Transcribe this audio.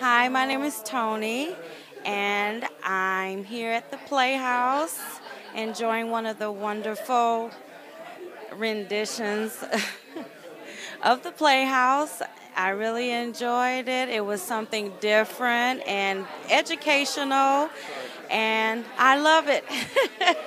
Hi, my name is Tonie, and I'm here at the Playhouse enjoying one of the wonderful renditions of the Playhouse. I really enjoyed it. It was something different and educational, and I love it.